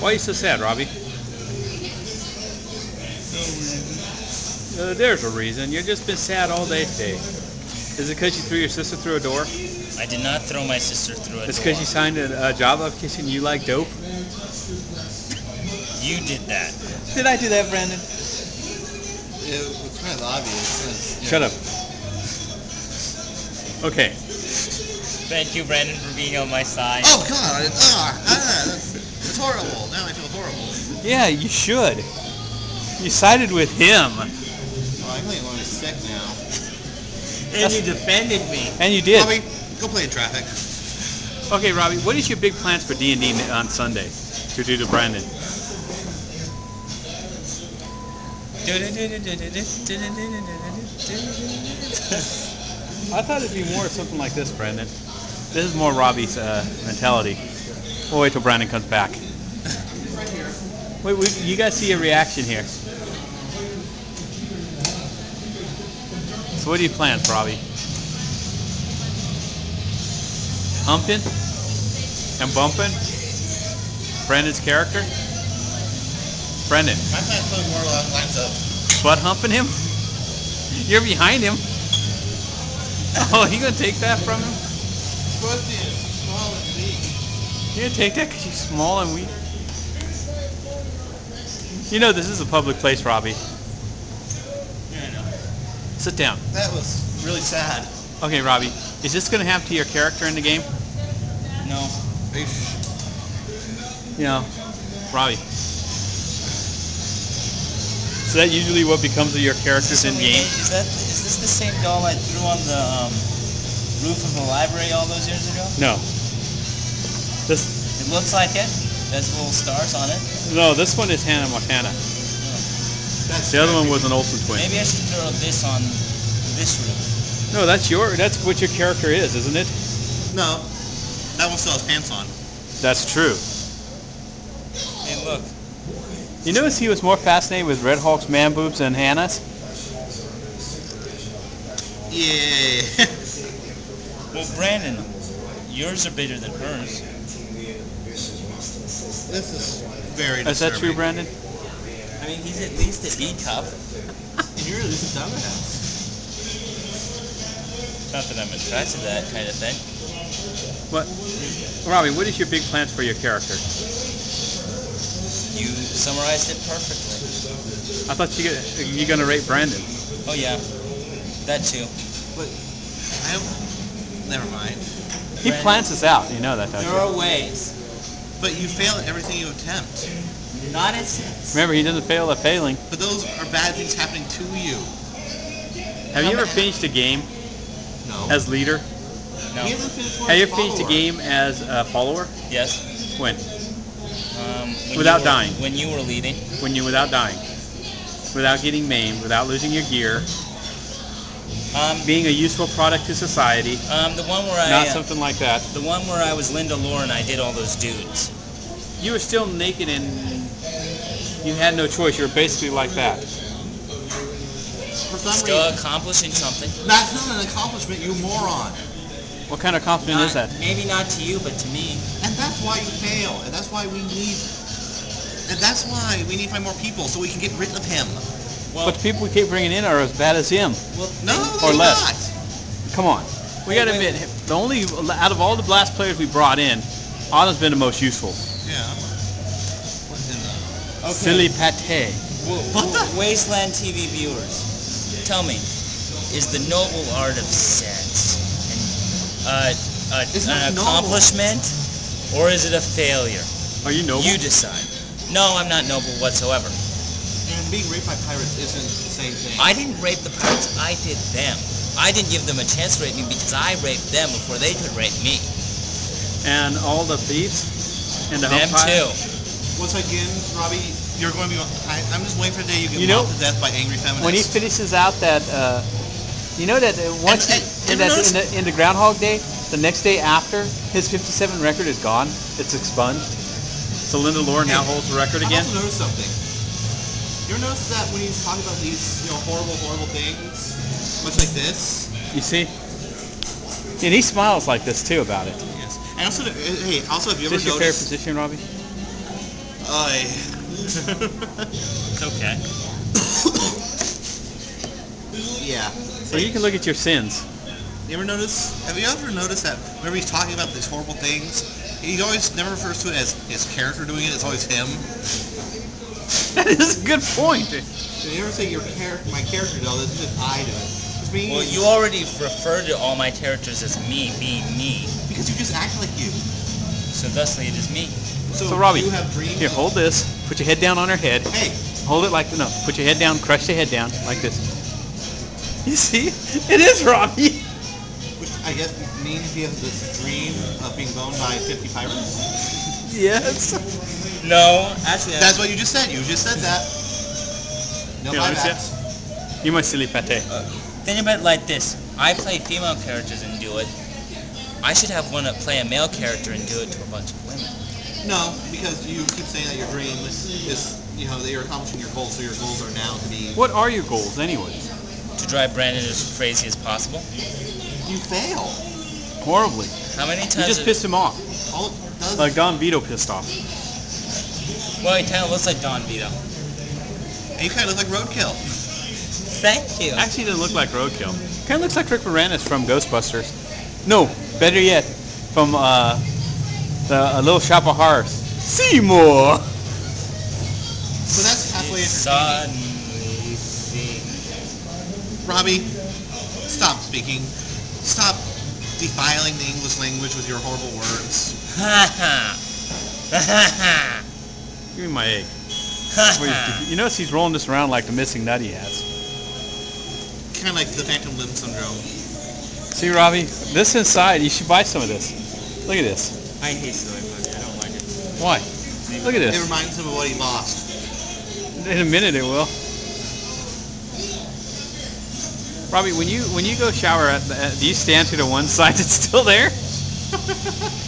Why are you so sad, Robbie? Uh, there's a reason. You've just been sad all day today. Is it because you threw your sister through a door? I did not throw my sister through a It's door. It's because you signed a, a job application you like dope? You did that. Did I do that, Brandon? It was kind of obvious. It's, Shut know, up. Okay. Thank you, Brandon, for being on my side. Oh God! Ah, ah, that's, that's horrible. Now I feel horrible. Yeah, you should. You sided with him, Well, I think I'm sick now. and you defended me. and you did. Bobby, go play in traffic. Okay, Robbie, what is your big plans for D&D on Sunday to do to Brandon? I thought it'd be more something like this, Brandon. This is more Robbie's uh, mentality. We'll wait till Brandon comes back. Wait, you guys see a reaction here. So what are you plans, Robbie? Humping and bumping? Brandon's character? Brendan, My plan's probably more lines of butt humping him? You're behind him. Oh, you gonna take that from him? You gonna take that because you're small and weak? You know this is a public place, Robbie. Yeah, I know. Sit down. That was really sad. Okay, Robbie, is this gonna happen to your character in the game? No. You know, Robbie. Is that usually what becomes of your characters in game? Is that is this the same doll I threw on the um, roof of the library all those years ago? No. This It looks like it. There's little stars on it. no, this one is Hannah Montana. That's The other one was an Olsen twin. Maybe I should throw this on this roof. No, that's your that's what your character is, isn't it? No, that one still has pants on. That's true. Hey, look. You notice he was more fascinated with Red Hulk's man boobs than Hannah's? Yeah. Well, Brandon, yours are bigger than hers. This is very Is that true. Brandon? I mean, he's at least an E cup. You're at least a dumbass. Not that I'm attracted to that kind of thing. What? Robbie, what is your big plans for your character? You summarized it perfectly. I thought you you're gonna rate Brandon. Oh yeah, that too. But I don't. Never mind. He Brandon. plans this out. You know that, don't There you? are ways. But you fail at everything you attempt. Not at sense. Remember, he doesn't fail at failing. But those are bad things happening to you. Have you ever finished a game No. as leader? No. He hasn't finished one Have you as finished a follower. game as a follower? Yes. When? Um, when Without you were, dying. When you were leading. When you without dying, without getting maimed, without losing your gear, Um, being a useful product to society, um, the one where I, not uh, something like that. the one where I was Linda Lore and I did all those dudes. You were still naked and you had no choice. You were basically like that. For some Still reason. accomplishing something. That's not an accomplishment, you moron. What kind of compliment is that? Maybe not to you, but to me. And that's why you fail. And that's why we need. And that's why we need to find more people so we can get rid of him. Well, But the people we keep bringing in are as bad as him. well No, Or less. not. Come on. We Wait, gotta admit, the only out of all the blast players we brought in, Otto's been the most useful. Yeah. What in the- Okay. Silly pate. W- What the- Wasteland TV viewers, tell me, is the noble art of sex an, uh, a, an not noble. accomplishment or is it a failure? Are you noble? You decide. No, I'm not noble whatsoever. And being raped by pirates isn't the same thing. I didn't rape the pirates, I did them. I didn't give them a chance to rape me because I raped them before they could rape me. and all the thieves and the Them umpire? too. Once again, Robbie, you're going to be. I, I'm just waiting for the day you get You know- mobbed to death by angry feminists. When he finishes out that, uh, you know that uh, once And- he- and in, ever that, in, the, in the Groundhog Day, the next day after, his 57 record is gone. It's expunged. So Linda Lore now holds the record I've again. also noticed something. You ever notice that when he's talking about these, you know, horrible, horrible things, much like this? You see? And he smiles like this too about it. Yes. And also, hey, also, have you Is ever this your favorite noticed? position, Robbie? Oy. It's okay. yeah. So you can look at your sins. You ever notice? Have you ever noticed that whenever he's talking about these horrible things, he always never refers to it as his character doing it. It's always him. That is a good point. So you never say your character, my character did all this. It's just I do it. It's me. Well, you already refer to all my characters as me being me, because you just act like you. so thusly it is me. So, So Robbie, you have dreams. Here, hold this. Put your head down on her head. Hey, Hold it like no. Put your head down. Crush your head down like this. You see? It is Robbie. which I guess means he has this dream of being boned by 50 pirates. Yes. No, actually, That's what you just said. You just said that. No Here, let me see buybacks. You must silly pate. Uh, think about it like this. I play female characters and do it. I should have one that play a male character and do it to a bunch of women. No, because you keep saying that your dream is, you know, that you're accomplishing your goals. So your goals are now to be. What are your goals, anyways? To drive Brandon as crazy as possible. You fail. Horribly. How many You times? just have- pissed him off. All it does. Like Don Vito pissed off. well, he kind of looks like Don Vito. and you kind of look like roadkill. Thank you. Actually, doesn't look like Roadkill. Kind of looks like Rick Moranis from Ghostbusters. No, better yet, from uh, the a Little Shop of Horrors. Seymour. So that's halfway entertaining. Suddenly see. Robbie, stop speaking. Stop defiling the English language with your horrible words. Ha ha. Ha ha Give me my egg. ha. Wait, you notice he's rolling this around like the missing nut he has. Kind of like the phantom limb syndrome. See, Robbie, this inside, you should buy some of this. Look at this. I hate soy. I don't like it. Why? Look at this. It reminds him of what he lost. In a minute, it will. Robbie, when you when you go shower, at the, do you stand to the one side that's still there?